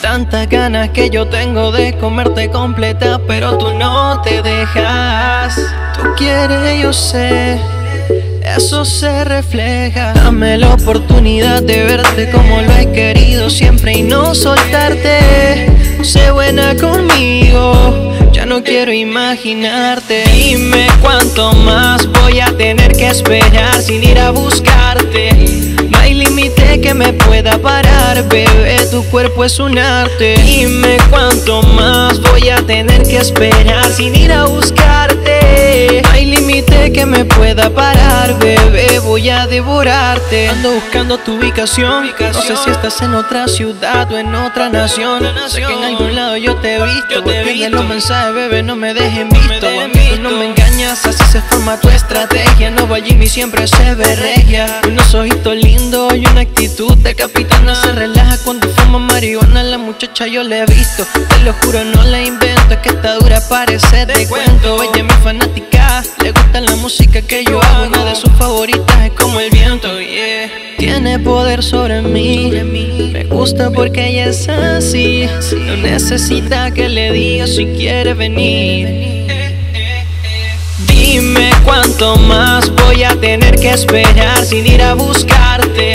Tantas ganas que yo tengo de comerte completa, pero tú no te dejas. Tú quieres, yo sé, eso se refleja. Dame la oportunidad de verte como lo he querido siempre y no soltarte. Sé buena conmigo, no quiero imaginarte. Dime cuánto más voy a tener que esperar sin ir a buscarte. Límite que me pueda parar, bebé, tu cuerpo es un arte. Dime cuánto más voy a tener que esperar sin ir a buscarte. Hay que me pueda parar, bebé, voy a devorarte. Ando buscando tu ubicación, no sé si estás en otra ciudad o en otra nación. Sé que en algún lado yo te he visto, te los mensajes, bebé, no me dejen visto. no me engañas, así se forma tu estrategia. No va Jimmy siempre se ve regia. Unos ojitos lindos y una actitud de capitana. Se relaja cuando fuma marihuana La muchacha yo la he visto. Te lo juro, no la invento Es que está dura, parece de cuento. es mi fanática Le gusta la música que yo hago. Una de sus favoritas es como el viento yeah. Tiene poder sobre mí. Me gusta porque ella es así. No necesita que le diga si quiere venir. Dime cuánto más voy a tener que esperar sin ir a buscarte.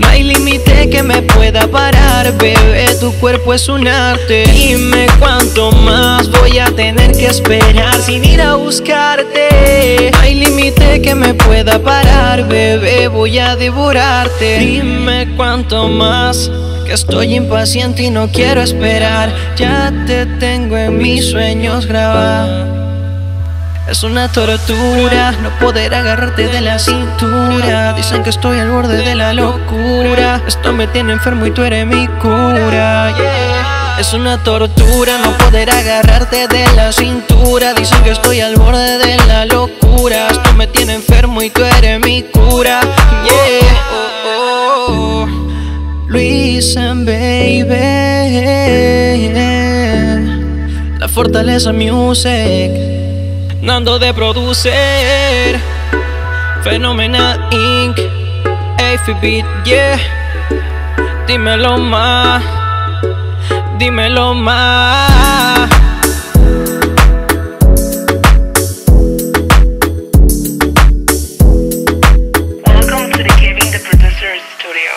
No hay límite que me pueda parar, bebé, tu cuerpo es un arte. Dime cuánto más voy a tener que esperar sin ir a buscarte. No hay límite que me pueda parar, bebé, voy a devorarte. Dime cuánto más. Que estoy impaciente y no quiero esperar. Ya te tengo en mis sueños grabar. Es una tortura no poder agarrarte de la cintura. Dicen que estoy al borde de la locura. Esto me tiene enfermo y tú eres mi cura. Es una tortura no poder agarrarte de la cintura. Dicen que estoy al borde de la locura. Esto me tiene enfermo y tú eres mi cura. Yeah. Oh, Luis and baby. La fortaleza music. Nando de producir Fenomenal Inc. AFBeat, yeah. Dímelo más. Dímelo más. Welcome to the Kevin the Producer Studio.